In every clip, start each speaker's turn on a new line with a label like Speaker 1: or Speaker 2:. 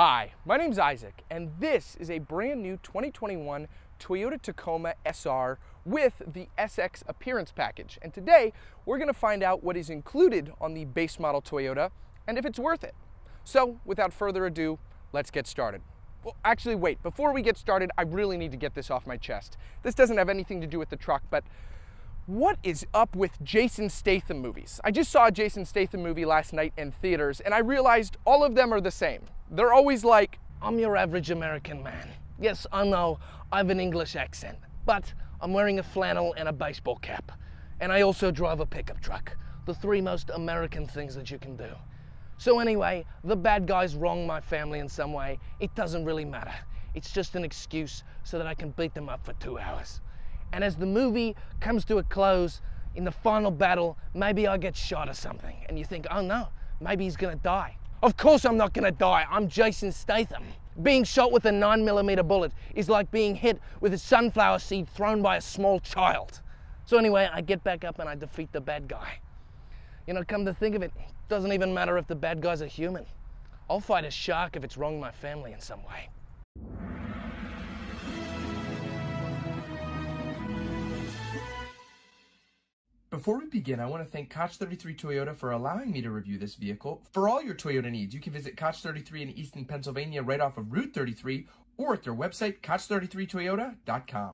Speaker 1: Hi, my name's Isaac, and this is a brand new 2021 Toyota Tacoma SR with the SX Appearance Package. And today, we're gonna find out what is included on the base model Toyota and if it's worth it. So, without further ado, let's get started. Well, actually, wait, before we get started, I really need to get this off my chest. This doesn't have anything to do with the truck, but what is up with Jason Statham movies? I just saw a Jason Statham movie last night in theaters and I realized all of them are the same. They're always like, I'm your average American man. Yes, I know, I have an English accent, but I'm wearing a flannel and a baseball cap. And I also drive a pickup truck. The three most American things that you can do. So anyway, the bad guys wrong my family in some way. It doesn't really matter. It's just an excuse so that I can beat them up for two hours. And as the movie comes to a close, in the final battle, maybe I get shot or something. And you think, oh no, maybe he's gonna die. Of course I'm not gonna die. I'm Jason Statham. Being shot with a 9mm bullet is like being hit with a sunflower seed thrown by a small child. So anyway, I get back up and I defeat the bad guy. You know, come to think of it, it doesn't even matter if the bad guy's a human. I'll fight a shark if it's wronged my family in some way. Before we begin, I want to thank Koch 33 Toyota for allowing me to review this vehicle. For all your Toyota needs, you can visit Koch 33 in Easton, Pennsylvania, right off of Route 33, or at their website, koch33toyota.com.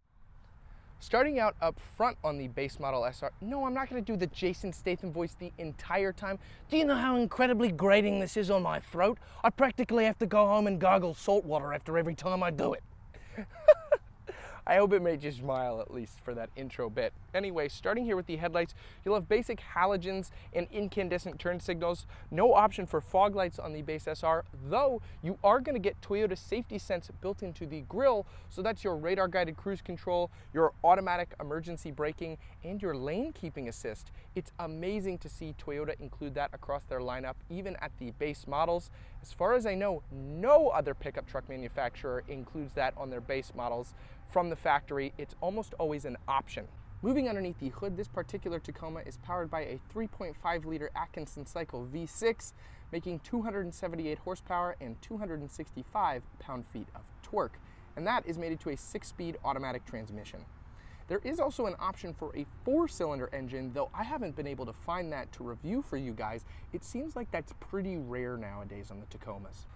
Speaker 1: Starting out up front on the base model SR, no, I'm not going to do the Jason Statham voice the entire time. Do you know how incredibly grating this is on my throat? I practically have to go home and gargle salt water after every time I do it. I hope it made you smile at least for that intro bit. Anyway, starting here with the headlights, you'll have basic halogens and incandescent turn signals. No option for fog lights on the base SR, though you are going to get Toyota Safety Sense built into the grille, so that's your radar guided cruise control, your automatic emergency braking, and your lane keeping assist. It's amazing to see Toyota include that across their lineup, even at the base models. As far as I know, no other pickup truck manufacturer includes that on their base models from the factory, it's almost always an option. Moving underneath the hood, this particular Tacoma is powered by a 3.5 liter Atkinson Cycle V6, making 278 horsepower and 265 pound-feet of torque. And that is mated to a six-speed automatic transmission. There is also an option for a four-cylinder engine, though I haven't been able to find that to review for you guys. It seems like that's pretty rare nowadays on the Tacomas.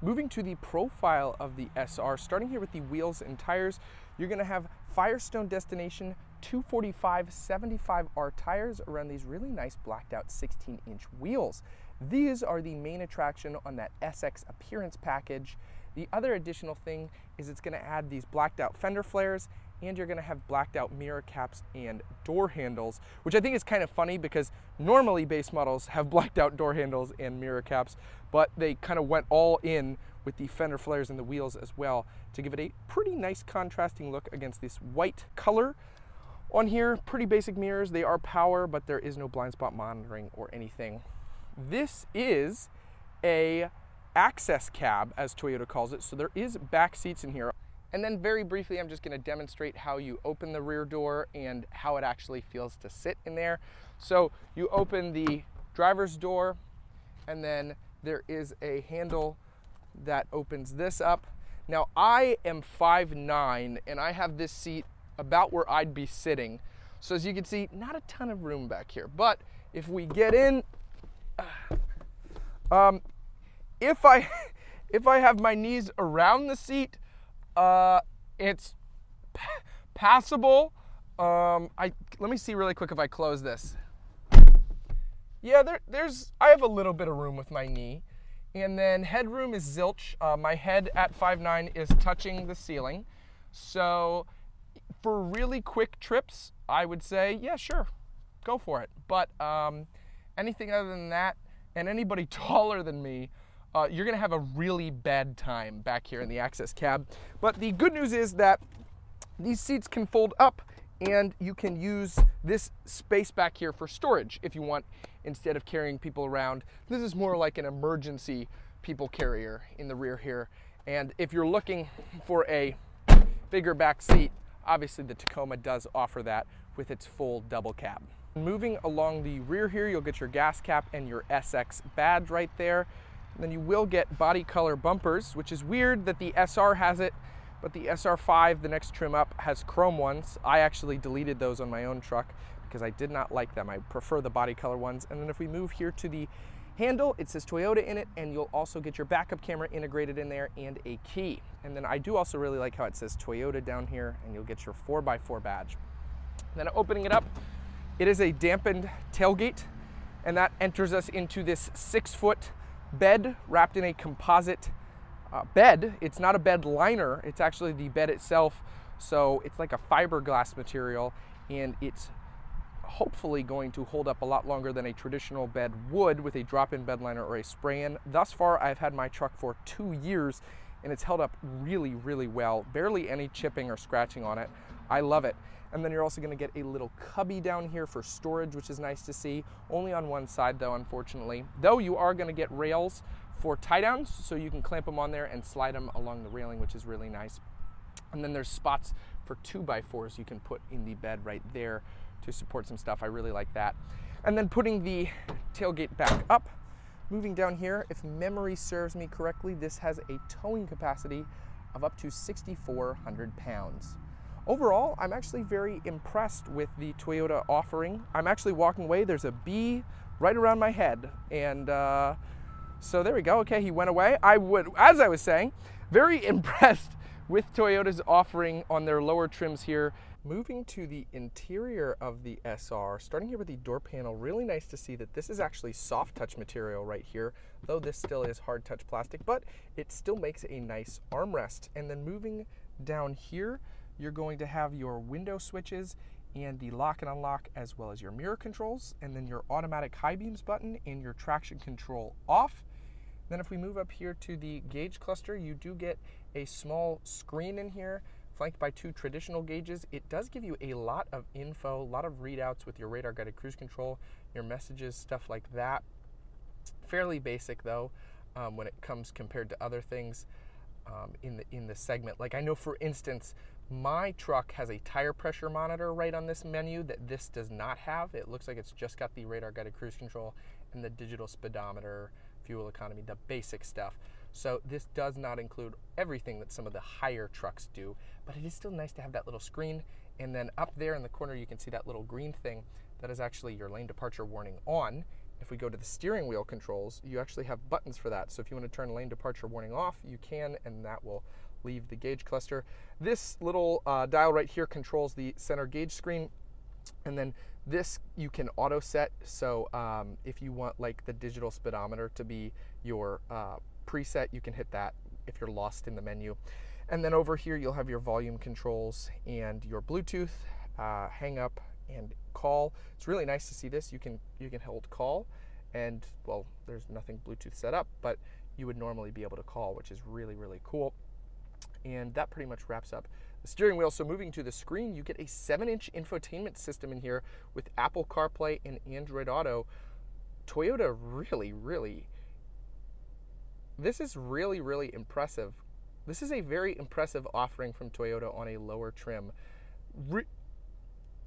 Speaker 1: Moving to the profile of the SR, starting here with the wheels and tires, you're gonna have Firestone Destination 245 75R tires around these really nice blacked out 16 inch wheels. These are the main attraction on that SX appearance package. The other additional thing is it's gonna add these blacked out fender flares and you're gonna have blacked out mirror caps and door handles, which I think is kind of funny because normally base models have blacked out door handles and mirror caps, but they kind of went all in with the fender flares and the wheels as well to give it a pretty nice contrasting look against this white color. On here, pretty basic mirrors. They are power, but there is no blind spot monitoring or anything. This is a access cab, as Toyota calls it. So there is back seats in here. And then very briefly, I'm just gonna demonstrate how you open the rear door and how it actually feels to sit in there. So you open the driver's door and then there is a handle that opens this up. Now I am 5'9", and I have this seat about where I'd be sitting. So as you can see, not a ton of room back here. But if we get in, um, if I if I have my knees around the seat, uh, it's passable. Um, I let me see really quick if I close this. Yeah, there, there's I have a little bit of room with my knee, and then headroom is zilch. Uh, my head at 5'9 is touching the ceiling, so for really quick trips, I would say yeah, sure, go for it. But um, anything other than that, and anybody taller than me, uh, you're gonna have a really bad time back here in the access cab. But the good news is that these seats can fold up and you can use this space back here for storage if you want instead of carrying people around. This is more like an emergency people carrier in the rear here. And if you're looking for a bigger back seat, obviously the Tacoma does offer that with its full double cab. Moving along the rear here, you'll get your gas cap and your SX badge right there. Then you will get body color bumpers, which is weird that the SR has it, but the SR5, the next trim up, has chrome ones. I actually deleted those on my own truck because I did not like them. I prefer the body color ones. And then if we move here to the handle, it says Toyota in it, and you'll also get your backup camera integrated in there and a key. And then I do also really like how it says Toyota down here, and you'll get your 4x4 badge. Then opening it up, it is a dampened tailgate, and that enters us into this six foot bed wrapped in a composite uh, bed. It's not a bed liner, it's actually the bed itself. So it's like a fiberglass material and it's hopefully going to hold up a lot longer than a traditional bed would with a drop-in bed liner or a spray-in. Thus far, I've had my truck for two years and it's held up really, really well. Barely any chipping or scratching on it. I love it. And then you're also gonna get a little cubby down here for storage, which is nice to see. Only on one side though, unfortunately. Though you are gonna get rails for tie downs, so you can clamp them on there and slide them along the railing, which is really nice. And then there's spots for two by fours you can put in the bed right there to support some stuff. I really like that. And then putting the tailgate back up, moving down here, if memory serves me correctly, this has a towing capacity of up to 6,400 pounds. Overall, I'm actually very impressed with the Toyota offering. I'm actually walking away, there's a bee right around my head. And uh, so there we go, okay, he went away. I would, as I was saying, very impressed with Toyota's offering on their lower trims here. Moving to the interior of the SR, starting here with the door panel, really nice to see that this is actually soft touch material right here, though this still is hard touch plastic, but it still makes a nice armrest. And then moving down here, you're going to have your window switches and the lock and unlock as well as your mirror controls and then your automatic high beams button and your traction control off. Then if we move up here to the gauge cluster, you do get a small screen in here flanked by two traditional gauges. It does give you a lot of info, a lot of readouts with your radar guided cruise control, your messages, stuff like that. Fairly basic though um, when it comes compared to other things um, in the in the segment. Like I know for instance, my truck has a tire pressure monitor right on this menu that this does not have. It looks like it's just got the radar guided cruise control and the digital speedometer, fuel economy, the basic stuff. So this does not include everything that some of the higher trucks do, but it is still nice to have that little screen. And then up there in the corner, you can see that little green thing. That is actually your lane departure warning on. If we go to the steering wheel controls, you actually have buttons for that. So if you want to turn lane departure warning off, you can, and that will leave the gauge cluster. This little uh, dial right here controls the center gauge screen. And then this you can auto set. So um, if you want like the digital speedometer to be your uh, preset, you can hit that if you're lost in the menu. And then over here, you'll have your volume controls and your Bluetooth, uh, hang up and call. It's really nice to see this. You can, you can hold call and well, there's nothing Bluetooth set up, but you would normally be able to call, which is really, really cool. And that pretty much wraps up the steering wheel. So moving to the screen, you get a seven inch infotainment system in here with Apple CarPlay and Android Auto. Toyota really, really this is really, really impressive. This is a very impressive offering from Toyota on a lower trim. Re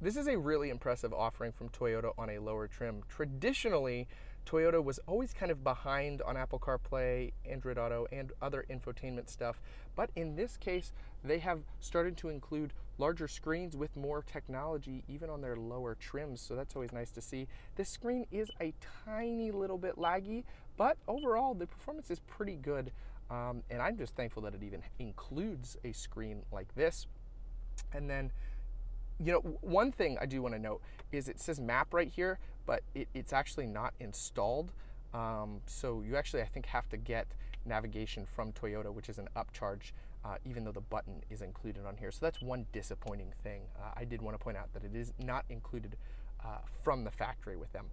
Speaker 1: this is a really impressive offering from Toyota on a lower trim. Traditionally, Toyota was always kind of behind on Apple CarPlay, Android Auto, and other infotainment stuff. But in this case, they have started to include larger screens with more technology, even on their lower trims. So that's always nice to see. This screen is a tiny little bit laggy, but overall, the performance is pretty good. Um, and I'm just thankful that it even includes a screen like this. And then, you know, one thing I do want to note is it says map right here, but it, it's actually not installed. Um, so you actually, I think, have to get navigation from Toyota, which is an upcharge, uh, even though the button is included on here. So that's one disappointing thing. Uh, I did want to point out that it is not included uh, from the factory with them.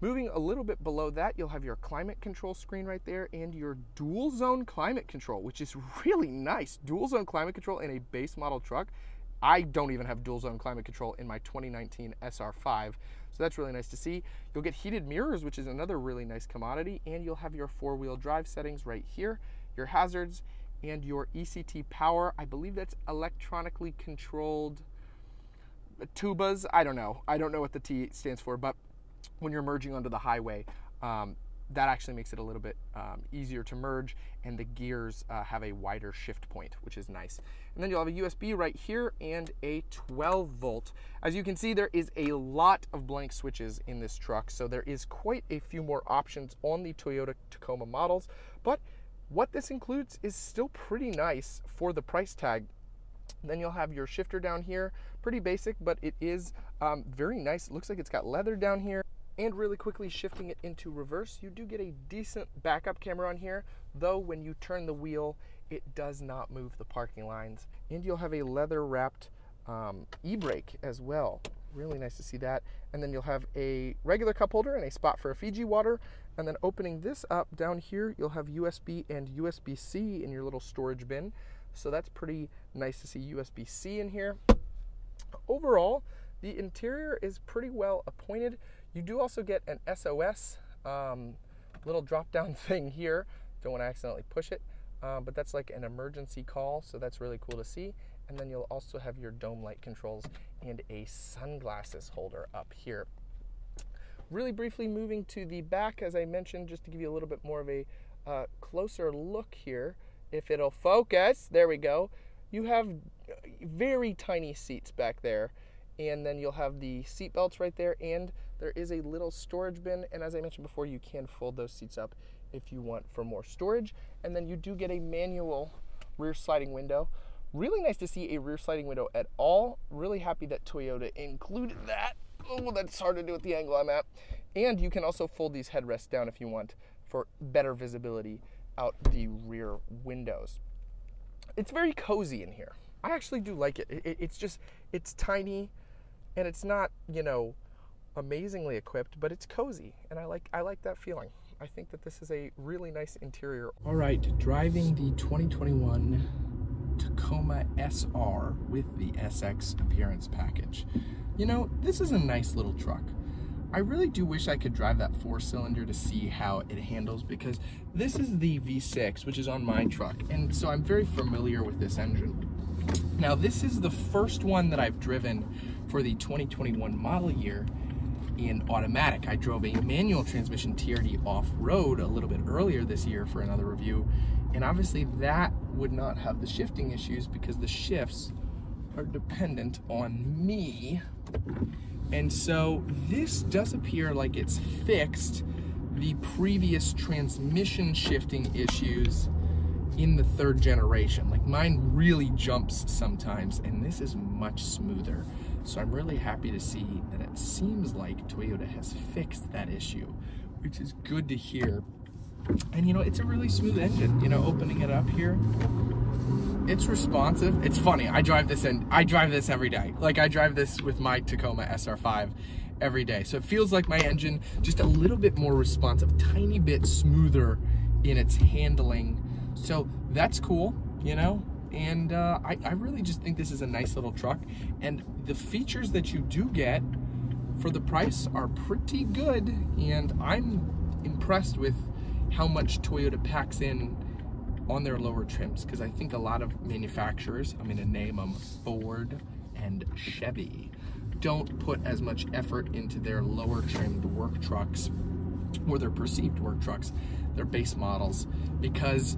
Speaker 1: Moving a little bit below that, you'll have your climate control screen right there and your dual zone climate control, which is really nice. Dual zone climate control in a base model truck. I don't even have dual zone climate control in my 2019 SR5, so that's really nice to see. You'll get heated mirrors, which is another really nice commodity, and you'll have your four wheel drive settings right here, your hazards, and your ECT power. I believe that's electronically controlled tubas. I don't know. I don't know what the T stands for, but when you're merging onto the highway. Um, that actually makes it a little bit um, easier to merge and the gears uh, have a wider shift point, which is nice. And then you'll have a USB right here and a 12 volt. As you can see, there is a lot of blank switches in this truck, so there is quite a few more options on the Toyota Tacoma models, but what this includes is still pretty nice for the price tag. Then you'll have your shifter down here, pretty basic, but it is um, very nice. It looks like it's got leather down here. And really quickly shifting it into reverse, you do get a decent backup camera on here, though when you turn the wheel, it does not move the parking lines. And you'll have a leather wrapped um, e-brake as well. Really nice to see that. And then you'll have a regular cup holder and a spot for a Fiji water. And then opening this up down here, you'll have USB and USB-C in your little storage bin. So that's pretty nice to see USB-C in here. Overall, the interior is pretty well appointed. You do also get an SOS um, little drop down thing here. Don't want to accidentally push it, uh, but that's like an emergency call, so that's really cool to see. And then you'll also have your dome light controls and a sunglasses holder up here. Really briefly moving to the back, as I mentioned, just to give you a little bit more of a uh, closer look here. If it'll focus, there we go. You have very tiny seats back there and then you'll have the seat belts right there and there is a little storage bin and as I mentioned before you can fold those seats up if you want for more storage. And then you do get a manual rear sliding window. Really nice to see a rear sliding window at all. Really happy that Toyota included that. Oh that's hard to do with the angle I'm at. And you can also fold these headrests down if you want for better visibility out the rear windows. It's very cozy in here. I actually do like it. it it's just it's tiny and it's not you know amazingly equipped but it's cozy and i like i like that feeling. I think that this is a really nice interior. All right driving the 2021 tacoma sr with the sx appearance package. You know this is a nice little truck. I really do wish I could drive that four cylinder to see how it handles because this is the V6 which is on my truck and so I'm very familiar with this engine. Now this is the first one that I've driven for the 2021 model year in automatic. I drove a manual transmission TRD off-road a little bit earlier this year for another review, and obviously that would not have the shifting issues because the shifts are dependent on me. And so this does appear like it's fixed the previous transmission shifting issues in the third generation. Like mine really jumps sometimes, and this is much smoother. So I'm really happy to see that it seems like Toyota has fixed that issue, which is good to hear. And you know, it's a really smooth engine. You know, opening it up here, it's responsive. It's funny. I drive this and I drive this every day. Like I drive this with my Tacoma SR5 every day. So it feels like my engine just a little bit more responsive, tiny bit smoother in its handling. So that's cool, you know? And uh, I, I really just think this is a nice little truck. And the features that you do get for the price are pretty good. And I'm impressed with how much Toyota packs in on their lower trims because I think a lot of manufacturers, I'm going to name them Ford and Chevy, don't put as much effort into their lower trimmed work trucks or their perceived work trucks, their base models, because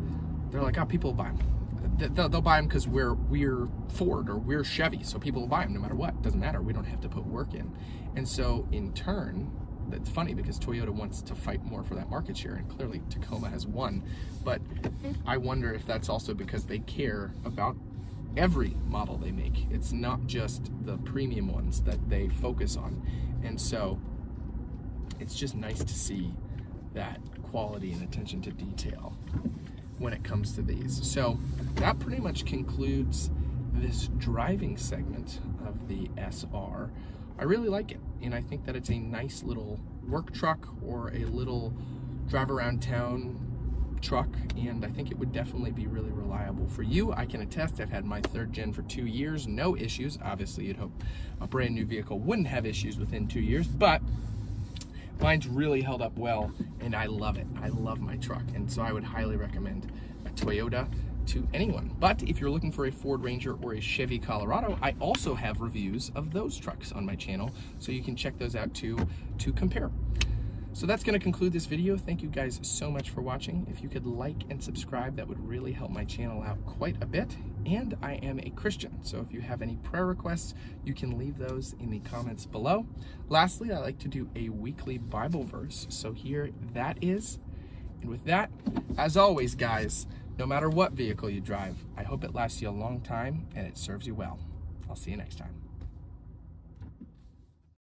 Speaker 1: they're like, oh, people buy them they'll, they'll buy them because we're we're Ford or we're Chevy, so people will buy them no matter what. Doesn't matter. We don't have to put work in, and so in turn, that's funny because Toyota wants to fight more for that market share, and clearly Tacoma has won. But I wonder if that's also because they care about every model they make. It's not just the premium ones that they focus on, and so it's just nice to see that quality and attention to detail when it comes to these. So that pretty much concludes this driving segment of the SR. I really like it, and I think that it's a nice little work truck or a little drive around town truck, and I think it would definitely be really reliable for you. I can attest, I've had my third gen for two years, no issues. Obviously, you'd hope a brand new vehicle wouldn't have issues within two years, but mine's really held up well, and I love it. I love my truck, and so I would highly recommend a Toyota to anyone. But if you're looking for a Ford Ranger or a Chevy Colorado, I also have reviews of those trucks on my channel, so you can check those out too to compare. So that's going to conclude this video. Thank you guys so much for watching. If you could like and subscribe, that would really help my channel out quite a bit. And I am a Christian, so if you have any prayer requests, you can leave those in the comments below. Lastly, I like to do a weekly Bible verse. So here that is. And with that, as always, guys, no matter what vehicle you drive, I hope it lasts you a long time and it serves you well. I'll see you next time.